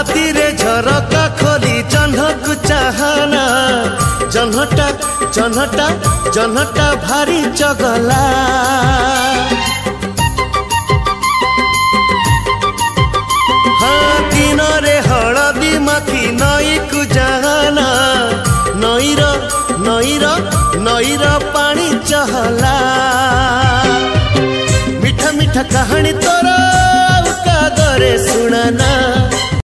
ରାତିରେ ଝରକା ଖୋଲି ଜହ୍ନକୁ ଚାହାନା। ଜହ୍ନଟା ଜହ୍ନଟା ଜହ୍ନଟା ଭାରି ଚଗଲା। ଦିନରେ ହଳଦୀ ମାଖି ନଈକୁ ଯାହାନା ନଈର ନଈର ନଈର ପାଣି ଚହଲା। ମିଠା ମିଠା କାହାଣୀ ତୋର କାଗରେ ଶୁଣନା।